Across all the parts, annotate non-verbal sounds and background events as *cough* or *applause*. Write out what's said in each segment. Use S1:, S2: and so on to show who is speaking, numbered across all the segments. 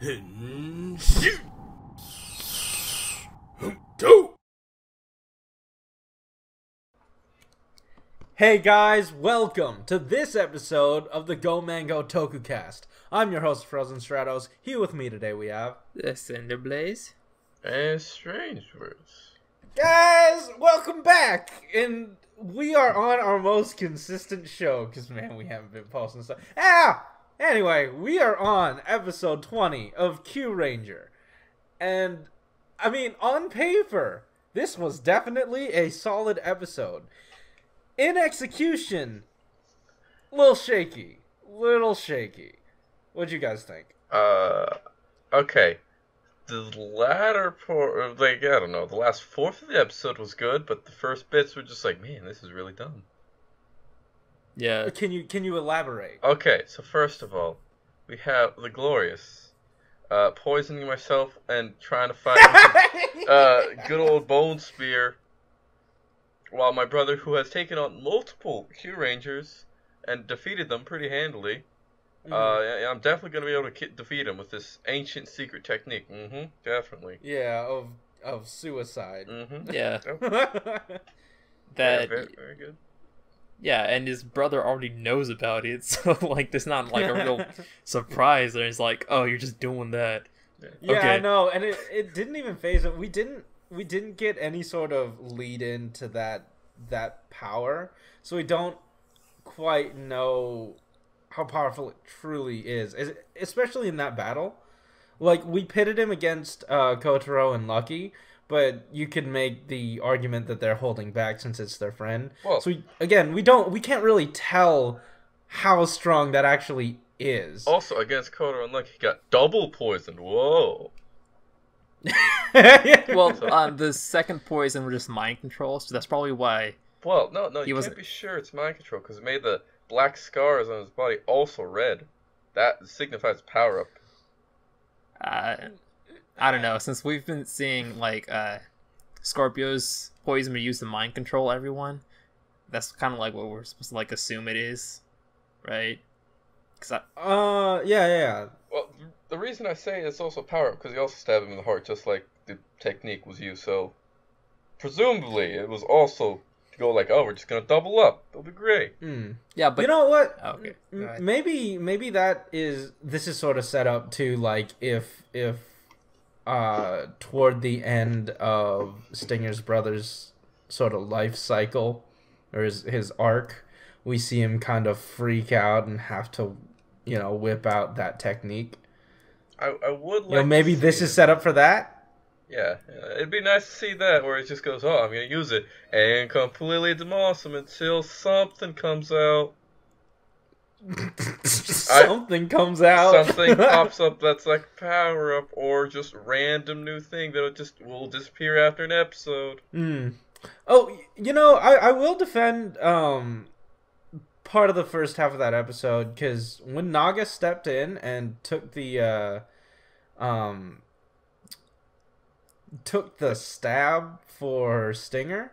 S1: And shoot! Two!
S2: Hey guys, welcome to this episode of the Go Mango Toku Cast. I'm your host, Frozen Stratos. Here with me today we have.
S3: The Cinder Blaze.
S1: And strange words.
S2: Guys, welcome back! And we are on our most consistent show, because man, we haven't been posting stuff. Ah! Anyway, we are on episode 20 of Kyuranger. And, I mean, on paper, this was definitely a solid episode. In execution, little shaky. Little shaky. What'd you guys think?
S1: Uh, okay. The latter part, like, I don't know, the last fourth of the episode was good, but the first bits were just like, man, this is really dumb.
S3: Yeah.
S2: Can you can you elaborate?
S1: Okay, so first of all, we have the Glorious, uh, poisoning myself and trying to fight *laughs* with, uh, good old Bone Spear, while my brother, who has taken on multiple Kyurangers and defeated them pretty handily, uh, I'm definitely gonna be able to ki- defeat him with this ancient secret technique. Mm-hmm, definitely.
S2: yeah, of of suicide.
S1: Mm-hmm.
S3: Yeah. *laughs*
S2: yeah,
S3: That.
S1: very, very good.
S3: Yeah, and his brother already knows about it, *laughs* so like, there's not like a real *laughs* surprise. There, it's like, oh, you're just doing that.
S2: Yeah,
S3: I
S2: know, and it, it didn't even phase it. We didn't we didn't get any sort of lead into that that power, so we don't quite know how powerful it truly is, es- especially in that battle. Like we pitted him against uh, Kotaro and Lucky, but you could make the argument that they're holding back since it's their friend.
S1: Well-
S2: so we, again, we don't we can't really tell how strong that actually is.
S1: Also, against Kodo and Lucky, he got double poisoned. Whoa. *laughs*
S3: Well, uh, the second poison was just mind control, so that's probably why.
S1: Well, no, no,
S3: He
S1: you
S3: wasn't-
S1: can't be sure it's mind control because it made the black scars on his body also red. That signifies power up.
S3: Uh, I don't know. Since we've been seeing like uh, Scorpio's poison be used to mind control everyone, that's kind of like what we're supposed to like assume it is, right? Because I,
S2: Uh, yeah, yeah, yeah.
S1: Well, the reason I say it's also power up because he also stabbed him in the heart, just like the technique was used. So, presumably, it was also to go like, oh, we're just gonna double up. It'll be great.
S2: Mm.
S3: yeah, but
S2: you know what?
S3: Oh, okay.
S2: M- maybe maybe that is this is sort of set up to like if if uh toward the end of Stinger's brother's sort of life cycle or his his arc, we see him kind of freak out and have to you know whip out that technique.
S1: I, I would like.
S2: You know, maybe this is set up for that.
S1: Yeah, yeah, it'd be nice to see that where it just goes, oh, I'm gonna use it and completely demolish him until something comes out. *laughs*
S2: Something comes out.
S1: Something *laughs* pops up that's like power up or just random new thing that'll just will disappear after an episode.
S2: Hmm. Oh, you know, I, I will defend um part of the first half of that episode because when Naga stepped in and took the uh um took the stab for Stinger,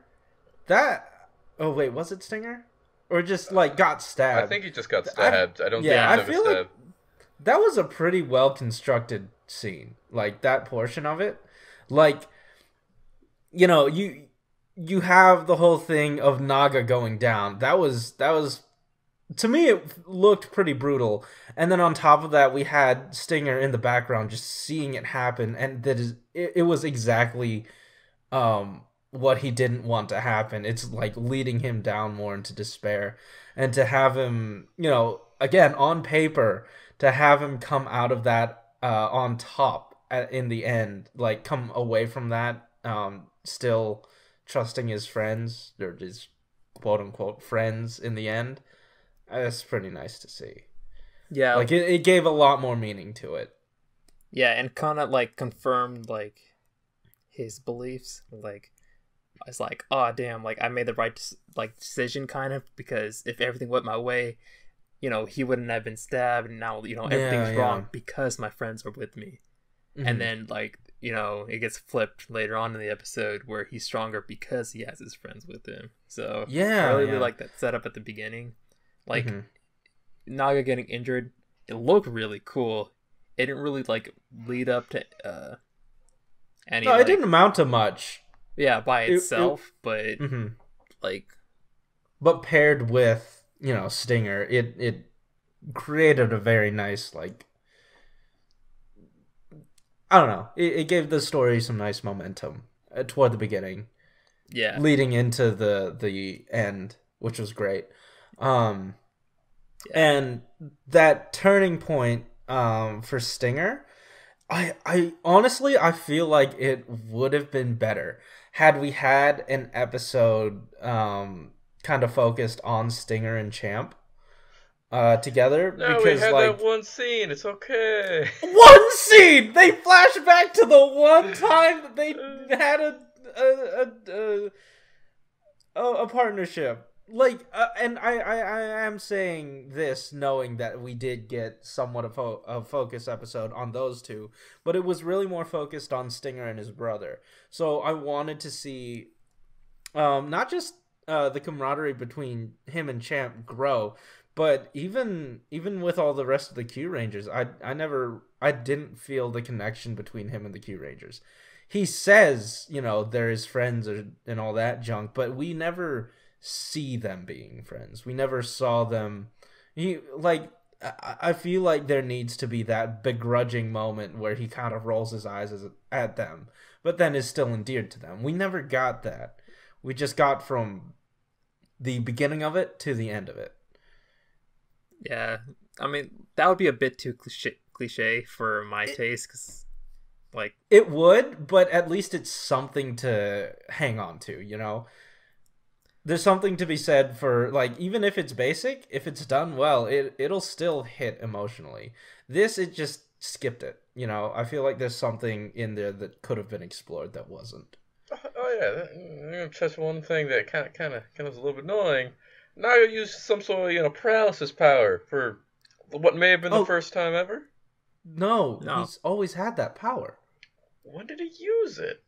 S2: that oh wait, was it Stinger or just like got stabbed?
S1: I think he just got stabbed. I, don't
S2: yeah, I
S1: think he
S2: feel
S1: was
S2: like-
S1: ever stabbed.
S2: that was a pretty well constructed scene like that portion of it like you know you you have the whole thing of naga going down that was that was to me it looked pretty brutal and then on top of that we had stinger in the background just seeing it happen and that is it, it was exactly um what he didn't want to happen. It's like leading him down more into despair. And to have him you know again on paper to have him come out of that uh on top at, in the end like come away from that um still trusting his friends or his quote unquote friends in the end that's pretty nice to see.
S3: Yeah,
S2: like it, it gave a lot more meaning to it.
S3: Yeah, and kind of like confirmed like his beliefs. Like, I was like, oh damn, like I made the right like decision, kind of, because if everything went my way, you know, he wouldn't have been stabbed, and now you know everything's
S2: yeah.
S3: wrong because my friends are with me.
S2: Mhm.
S3: And then like you know, it gets flipped later on in the episode where he's stronger because he has his friends with him. So
S2: Yeah,
S3: I really,
S2: yeah.
S3: like that setup at the beginning. Like
S2: Mhm.
S3: Naga getting injured, it looked really cool. it didn't really like lead up to uh any.
S2: No,
S3: like,
S2: it didn't amount to much.
S3: Yeah, by
S2: it-
S3: itself, but
S2: hmm
S3: like
S2: But paired with you know Stinger, it it created a very nice like. I don't know. It, it gave the story some nice momentum uh, toward the beginning.
S3: yeah,
S2: leading into the the end, which was great. Um,
S3: Yeah.
S2: and that turning point um for Stinger, I I honestly I feel like it would have been better had we had an episode um kind of focused on Stinger and Champ uh together
S1: No, we
S2: because
S1: had
S2: like
S1: that one scene. It's okay. *laughs*
S2: one scene they flash back to the one time that they had a a a, a, a, a partnership like uh, and I, I i am saying this knowing that we did get somewhat of a, a focus episode on those two but it was really more focused on stinger and his brother so i wanted to see um not just uh the camaraderie between him and champ grow but even even with all the rest of the Kyurangers, I I never I didn't feel the connection between him and the Kyurangers. He says, you know, they're his friends or, and all that junk, but we never see them being friends. We never saw them. He like I, I feel like there needs to be that begrudging moment where he kind of rolls his eyes as, at them, but then is still endeared to them. We never got that. We just got from the beginning of it to the end of it.
S3: yeah. I mean, that would be a bit too cliche, cliche for my taste, because like
S2: It would, but at least it's something to hang on to, you know? There's something to be said for like even if it's basic, if it's done well, it it'll still hit emotionally. This it just skipped it, you know. I feel like there's something in there that could have been explored that wasn't.
S1: Oh, oh yeah, that- I'm gonna touch one thing that kind of, kind of, kind of was a little bit annoying. Naga used some sort of, you know, paralysis power for what may have been
S2: Oh.
S1: the first time ever.
S2: No,
S3: No.
S2: he's always had that power.
S1: When did he use it?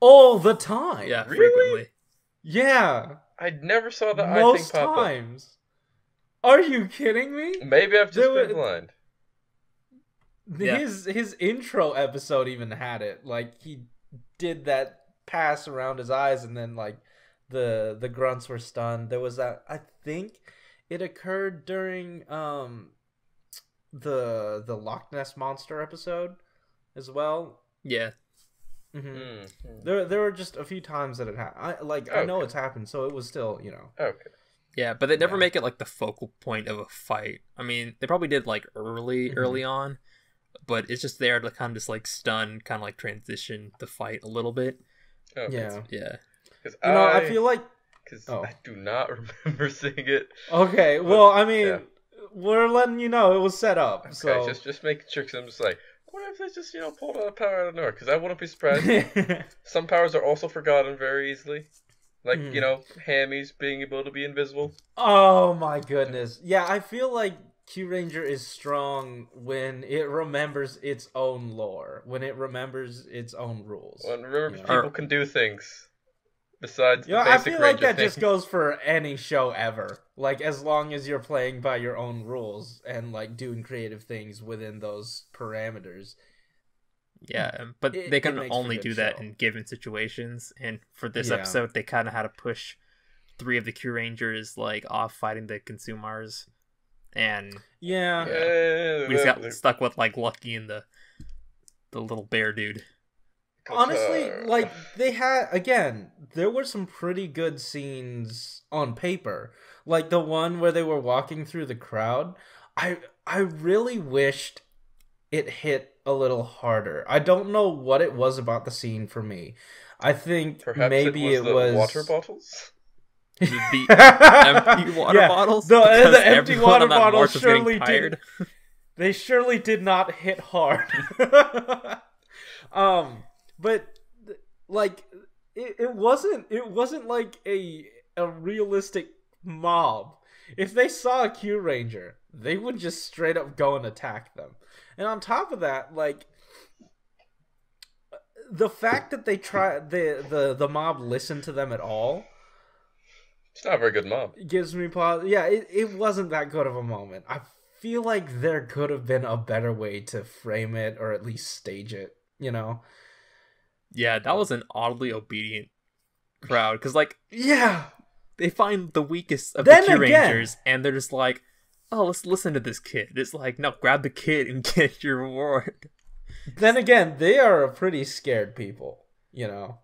S2: All the time.
S3: yeah,
S1: Really?
S3: frequently.
S2: Yeah.
S1: I never saw the eye
S2: Most
S1: thing pop up.
S2: times. Are you kidding me?
S1: Maybe I've just
S2: There
S1: been
S2: were-
S1: blind.
S3: Yeah.
S2: His his intro episode even had it. Like he did that pass around his eyes and then like the the grunts were stunned. There was that I think it occurred during um the the Loch Ness monster episode as well.
S3: Yeah,
S2: hmm
S1: Mm. mm.
S2: There there were just a few times that it happened. I like I know it's happened, so it was still, you know.
S1: Okay.
S3: yeah, but they never
S2: Yeah.
S3: make it like the focal point of a fight. I mean, they probably did like early,
S2: Mhm.
S3: early on, but it's just there to kind of just like stun, kind of like transition the fight a little bit.
S1: okay.
S2: Yeah.
S3: Yeah,
S1: Because
S2: You know,
S1: I,
S2: I feel like
S1: because
S2: oh.
S1: I do not *laughs* remember seeing it.
S2: okay, well, I mean,
S1: yeah.
S2: we're letting you know it was set up.
S1: Okay,
S2: so
S1: just just making sure. Cause I'm just like, what if they just you know pulled out a power out of nowhere? Because I wouldn't be surprised. *laughs* Some powers are also forgotten very easily, like
S2: Hmm.
S1: you know, Hammies being able to be invisible.
S2: Oh my goodness. Yeah, I feel like Kyuranger is strong when it remembers its own lore, when it remembers its own rules.
S1: Well, remember,
S2: Yeah.
S1: people can do things besides
S2: You know,
S1: the
S2: I
S1: basic
S2: feel like that
S1: thing.
S2: just goes for any show ever. Like as long as you're playing by your own rules and like doing creative things within those parameters.
S3: yeah, but
S2: It-
S3: they can only do that
S2: show.
S3: in given situations. And for this
S2: Yeah.
S3: episode, they kind of had to push three of the Kyurangers like off fighting the Consumars, and
S2: Yeah.
S1: Yeah,
S3: we just got stuck with like Lucky and the the little bear dude.
S2: Honestly, *laughs* like they had again, there were some pretty good scenes on paper. Like the one where they were walking through the crowd. I I really wished it hit a little harder. I don't know what it was about the scene for me. I think
S1: perhaps
S2: maybe
S1: it was, the water bottles.
S3: The, the *laughs* empty water
S2: Yeah,
S3: bottles.
S2: The,
S3: because
S2: the empty water bottles
S3: march was getting
S2: surely did. They surely did not hit hard. *laughs* um, but like it, it wasn't. It wasn't like a a realistic mob. If they saw a Kyuranger, they would just straight up go and attack them. And on top of that, like the fact that they try the the the mob listened to them at all
S1: It's not a very good mob.
S2: gives me pause. Yeah, it, it wasn't that good of a moment. I feel like there could have been a better way to frame it or at least stage it. You know?
S3: Yeah, that was an oddly obedient crowd because like
S2: Yeah.
S3: they find the weakest of
S2: Then
S3: the Q
S2: again-
S3: Rangers and they're just like, oh, let's listen to this kid. It's like, no, grab the kid and *laughs* get your reward.
S2: Then again, they are a pretty scared people. You know?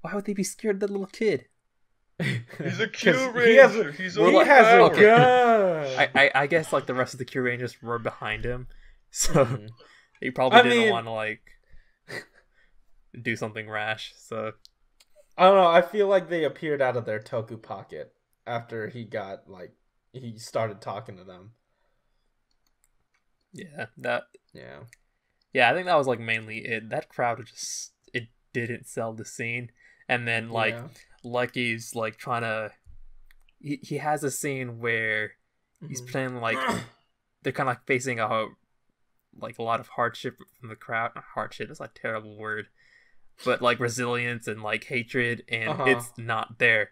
S3: Why would they be scared of that little kid?
S1: He's a *laughs*
S2: 'Cause
S1: Q
S2: he has a-
S1: Ranger. He's
S2: he
S1: overpowered.
S2: has a
S3: Okay.
S2: gun.
S3: I, I I guess like the rest of the Kyurangers were behind him, *laughs* so
S2: Mhm.
S3: he probably
S2: I
S3: didn't want to like do something rash. So
S2: I don't know. I feel like they appeared out of their toku pocket after he got like he started talking to them.
S3: yeah, that
S2: Yeah.
S3: yeah, I think that was like mainly it. That crowd just it didn't sell the scene, and then like
S2: Yeah.
S3: Lucky's like trying to. He, he has a scene where he's
S2: Mhm.
S3: playing like *clears throat* they're kind of like facing a like a lot of hardship from the crowd. Hardship. That's a terrible word, but like resilience and like hatred, and
S2: Uh-huh.
S3: it's not there.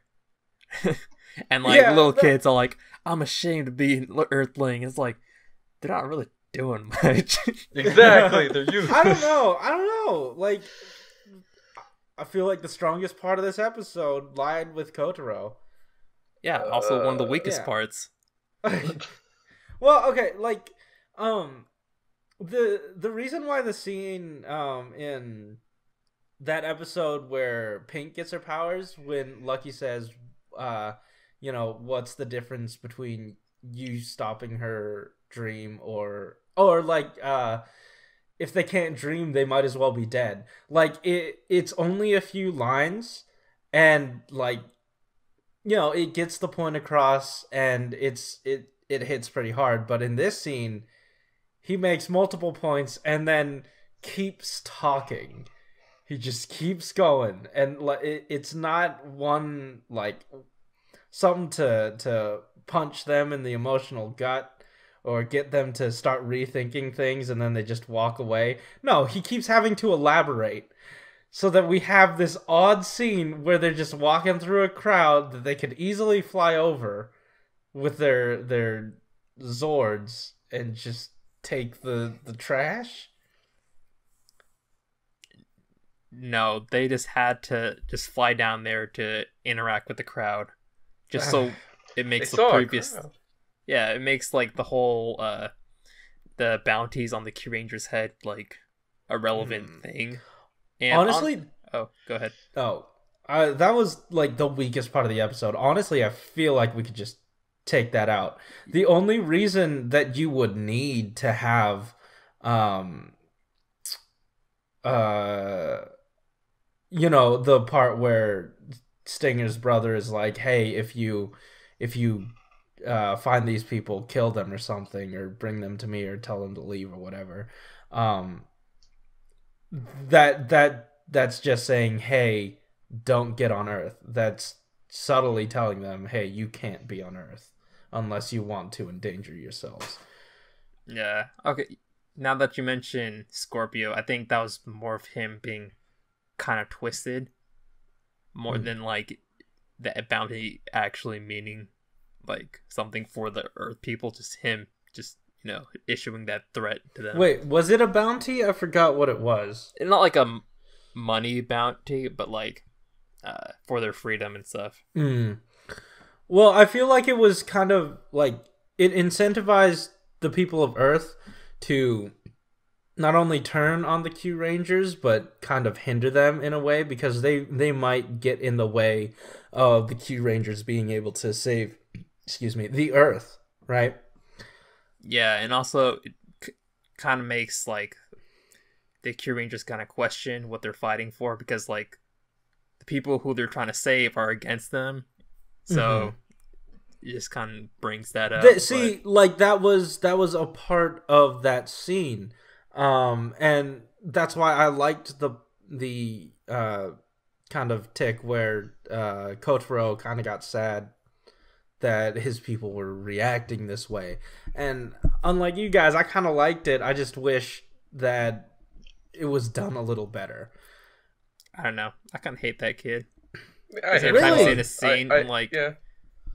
S3: *laughs* and like
S2: Yeah,
S3: little
S2: that-
S3: kids are like, "I'm ashamed to be an Earthling." It's like they're not really doing *laughs* much.
S1: Exactly. They're *laughs* you.
S2: I don't know. I don't know. Like, I feel like the strongest part of this episode lied with Kotaro.
S3: yeah, also one of the
S1: Uh,
S3: weakest
S2: yeah.
S3: parts.
S2: well, okay, like, um, the the reason why the scene um in that episode where Pink gets her powers when Lucky says, uh, you know, what's the difference between you stopping her dream or or like uh if they can't dream they might as well be dead. Like it it's only a few lines and like you know it gets the point across and it's it it hits pretty hard. But in this scene he makes multiple points and then keeps talking he just keeps going and it's not one like something to to punch them in the emotional gut or get them to start rethinking things and then they just walk away. No, he keeps having to elaborate so that we have this odd scene where they're just walking through a crowd that they could easily fly over with their their zords and just take the the trash.
S3: No, they just had to just fly down there to interact with the crowd, just so *sighs* it
S1: They
S3: makes the previous. Yeah, it makes like the whole uh, the bounties on the Kyuranger's head like a relevant
S2: Hmm.
S3: thing. And on-
S2: Honestly,
S3: oh, go ahead.
S2: Oh, uh, that was like the weakest part of the episode. Honestly, I feel like we could just take that out. The only reason that you would need to have, um, uh, you know, the part where Stinger's brother is like, "Hey, if you, if you." Uh, find these people, kill them or something, or bring them to me, or tell them to leave or whatever. Um, that that that's just saying hey don't get on earth that's subtly telling them hey you can't be on earth unless you want to endanger yourselves
S3: Yeah. Okay. Now that you mention Scorpio, I think that was more of him being kind of twisted, more
S2: Hmm.
S3: than like the bounty actually meaning like something for the Earth people. Just him, just you know, issuing that threat to them.
S2: wait was it a bounty i forgot what it was
S3: not like a money bounty, but like uh, for their freedom and stuff.
S2: Mm. well i feel like it was kind of like it incentivized the people of earth to not only turn on the Kyurangers but kind of hinder them in a way because they they might get in the way of the Kyurangers being able to save excuse me the earth right?
S3: Yeah, and also it c- kind of makes like the Kyurangers kind of question what they're fighting for because like the people who they're trying to save are against them, so mm-hmm. it just kind of brings that up.
S2: Th-
S3: but-
S2: see like that was that was a part of that scene um and that's why i liked the the uh kind of tick where uh kotaro kind of got sad that his people were reacting this way and unlike you guys i kind of liked it i just wish that it was done a little better
S3: I don't know. I kind of hate that kid.
S1: I hate
S3: every time
S2: he's
S1: him.
S2: in
S3: a scene,
S1: I- I-
S3: I'm like-
S1: yeah.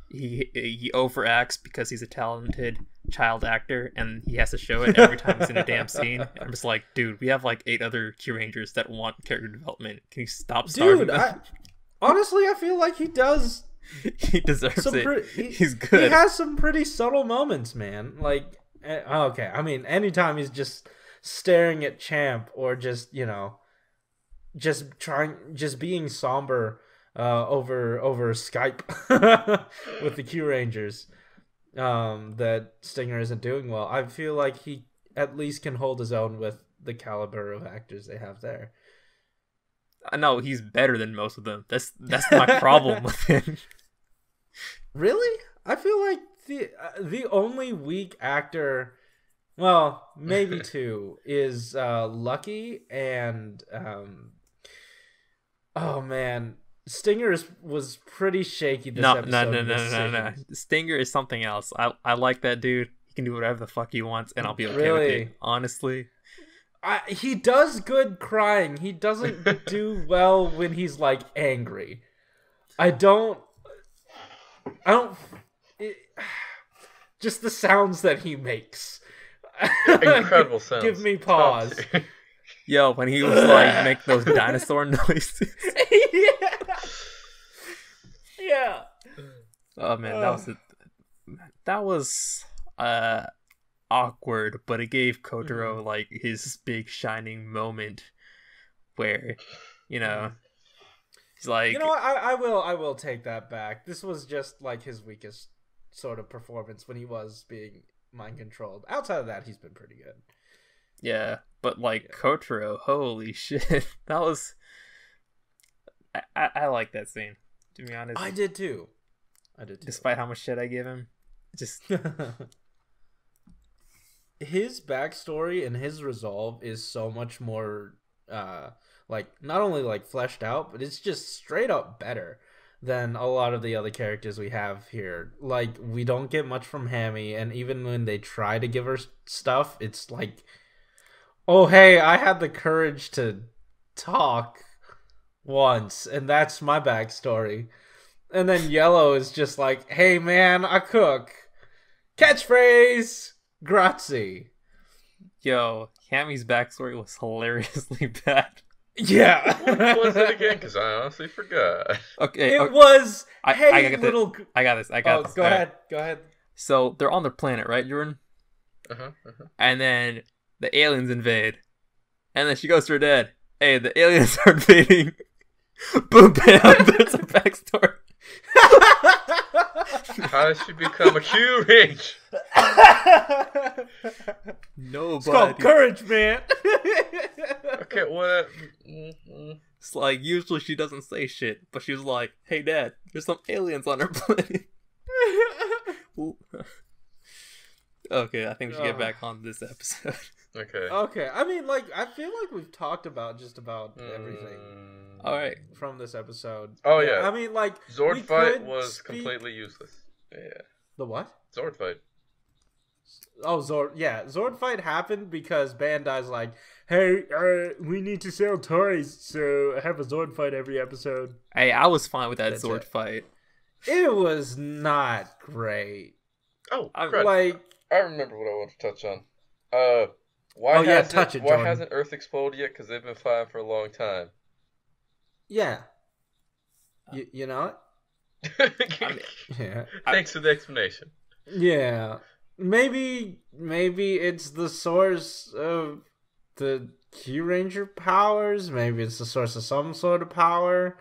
S3: He he overacts because he's a talented child actor and he has to show it every time he's in a damn *laughs* scene. And I'm just like, dude, we have like eight other Kyurangers that want character development. Can you stop starving
S2: Dude? I, *laughs* honestly, I feel like he does
S3: he deserves
S2: some
S3: it.
S2: pre- he- *laughs*
S3: he's good.
S2: He has some pretty subtle moments, man. Like, eh, okay, I mean, anytime he's just staring at Champ or just you know, just trying, just being somber uh, over over Skype *laughs* with the Kyurangers, um, that Stinger isn't doing well. I feel like he at least can hold his own with the caliber of actors they have there.
S3: I know he's better than most of them. That's that's my problem with him. *laughs*
S2: Really? I feel like the uh, the only weak actor, well, maybe *laughs* two, is uh, Lucky and um. Oh man, Stinger is, was pretty shaky this
S3: No, no,
S2: episode.
S3: no,
S2: with
S3: no, no, no.
S2: decisions.
S3: Stinger is something else. I I like that dude. He can do whatever the fuck he wants, and I'll be okay with it. Honestly,
S2: I, he does good crying. He doesn't *laughs* do well when he's like angry. I don't. I don't. It, *sighs* just the sounds that he makes. *laughs*
S1: Incredible sounds.
S2: Give me pause.
S3: yo, when he *laughs* was like make those dinosaur noises.
S2: yeah. Yeah.
S3: Oh man, that was a, that was uh awkward, but it gave Kotaro like his big shining moment where you know he's like
S2: You know what? I, I will. I will take that back. This was just like his weakest sort of performance when he was being mind controlled. Outside of that, he's been pretty good.
S3: yeah, but like Kotaro, holy *laughs* shit, that was I, I I like that scene to be honest.
S2: I did too. I did too.
S3: despite how much shit I give him, just *laughs*
S2: his backstory and his resolve is so much more uh like not only like fleshed out but it's just straight up better than a lot of the other characters we have here. Like we don't get much from hammy and even when they try to give her stuff it's like oh hey i had the courage to talk once and that's my backstory and then yellow is just like hey man i cook catchphrase grazie
S3: yo, Hammy's backstory was hilariously *laughs* bad.
S2: yeah
S1: What was it again? *laughs* Because I honestly forgot.
S3: Okay,
S2: it
S3: okay,
S2: was
S3: I-
S2: hey
S3: I got the-
S2: little
S3: I got this. I got
S2: oh
S3: this.
S2: go
S3: Alright.
S2: ahead go ahead
S3: So they're on their planet, right, Jordan?
S1: Uh-huh, uh-huh.
S3: And then the aliens invade. And then she goes to her dad. Hey, the aliens *laughs* are invading. Boom, bam. There's a backstory. *laughs*
S1: How did she become a Q Range?
S3: Nobody.
S2: it's called courage man
S1: Okay, what? mm, mm.
S3: It's like usually she doesn't say shit, but she was like, "Hey, dad, there's some aliens on our *laughs* planet." *laughs* Okay, I think we should get back on this episode.
S1: Okay.
S2: okay i mean like i feel like we've talked about just about everything
S1: Mm.
S3: All right.
S2: from this episode
S1: Oh, yeah.
S2: i mean like
S1: Zord
S2: we
S1: fight
S2: could
S1: was
S2: speak-
S1: completely useless. Yeah.
S2: the what
S1: Zord fight.
S2: Oh, Zord. Yeah, Zord fight happened because Bandai's like, hey, uh, we need to sell toys, so have a Zord fight every episode.
S3: Hey, I was fine with that
S2: That's
S3: Zord
S2: it.
S3: fight.
S2: It was not great.
S1: Oh,
S3: I'm.
S2: Like,
S1: I remember what I want to touch on. Uh, why
S2: Oh, yeah,
S1: hasn't
S2: touch it,
S1: why
S2: Jordan.
S1: hasn't Earth exploded yet? Because they've been fighting for a long time.
S2: yeah. Uh. You, you know *laughs*
S3: mean-
S2: it? Yeah.
S1: Thanks for the explanation.
S2: Yeah. Maybe, maybe it's the source of the Kyuranger powers. Maybe it's the source of some sort of power.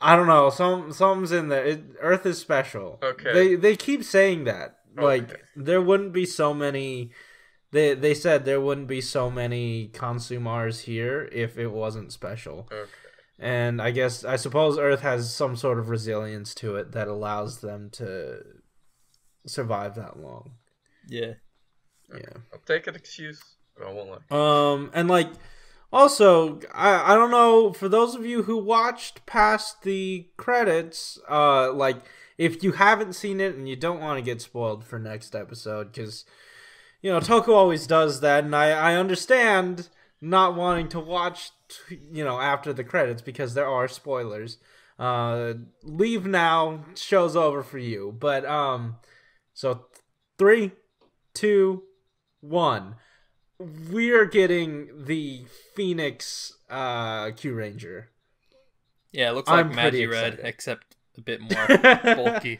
S2: I don't know. Some something's in there. It, Earth is special.
S1: Okay.
S2: They they keep saying that. Like there wouldn't be so many. They they said there wouldn't be so many consumars here if it wasn't special.
S1: Okay.
S2: And I guess I suppose Earth has some sort of resilience to it that allows them to survive that long.
S3: Yeah.
S2: Yeah.
S1: I'll take an excuse, I won't lie.
S2: Um, and like, also, I I don't know for those of you who watched past the credits, uh, like if you haven't seen it and you don't want to get spoiled for next episode, because you know Toku always does that, and I I understand not wanting to watch, t- you know, after the credits because there are spoilers. uh, leave now. Show's over for you. But um, so three, two, one. We are getting the Phoenix uh Kyuranger.
S3: Yeah, it looks like
S2: I'm
S3: Magi Red, except a bit *laughs* more bulky.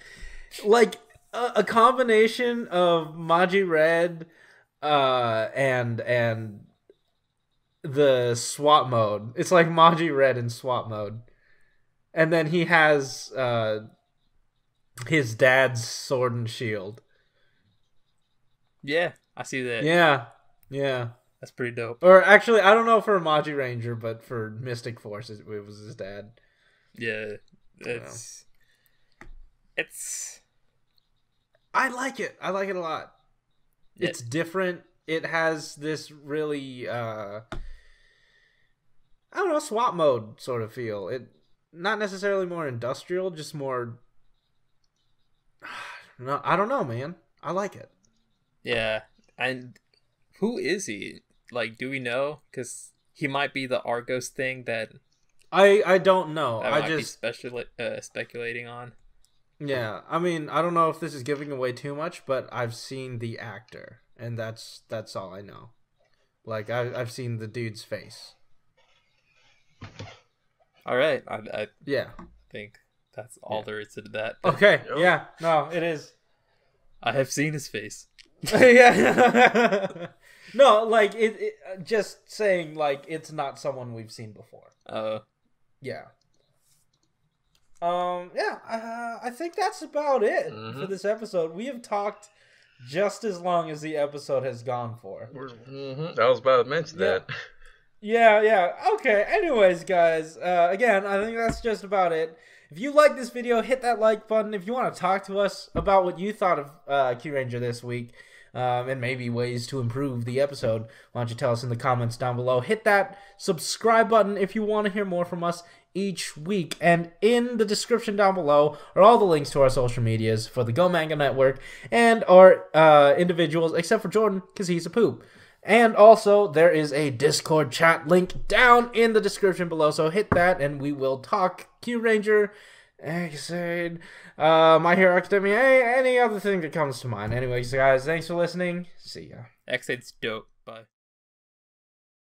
S2: like a, a combination of Magi Red uh and and the swap mode. It's like Magi Red in swap mode. And then he has uh his dad's sword and shield.
S3: Yeah, I see that.
S2: Yeah. Yeah.
S3: That's pretty dope.
S2: Or actually, I don't know for Magi Ranger, but for Mystic Force, it, it was his dad.
S3: Yeah, it's it's
S2: I like it. I like it a lot.
S3: Yeah.
S2: It's different. It has this really uh I don't know, swap mode sort of feel. It not necessarily more industrial, just more *sighs* No, I don't know, man. I like it.
S3: yeah. And who is he? Like, do we know? Because he might be the Argos thing that
S2: I I don't know.
S3: I
S2: I just
S3: specula- uh, speculating on.
S2: Yeah. I mean, I don't know if this is giving away too much, but I've seen the actor, and that's that's all I know. Like I I've seen the dude's face.
S3: All right, I, I
S2: Yeah.
S3: think that's all there is to that.
S2: Okay.
S1: Yep.
S2: Yeah. No, it is.
S3: I have seen his face. *laughs* *laughs*
S2: yeah. *laughs* no, like it, it. uh, Just saying, like it's not someone we've seen before.
S3: Uh,
S2: Yeah. Um. Yeah. Uh, I think that's about it
S1: Mhm.
S2: for this episode. We have talked just as long as the episode has gone for.
S1: hmm I was about to mention
S2: Yeah.
S1: that.
S2: Yeah, yeah. Okay. Anyways, guys, uh, again, I think that's just about it. If you like this video, hit that like button. If you want to talk to us about what you thought of uh, Kyuranger this week, um, and maybe ways to improve the episode, why don't you tell us in the comments down below? Hit that subscribe button if you want to hear more from us each week. And in the description down below are all the links to our social medias for the Go Mango Network and our uh, individuals, except for Jordan, because he's a poop. And also, there is a Discord chat link down in the description below, so hit that and we will talk Q Ranger, Ex-Aid, uh, My Hero Academia, any, other thing that comes to mind. Anyways, guys, thanks for listening. See ya.
S3: Ex-Aid's dope.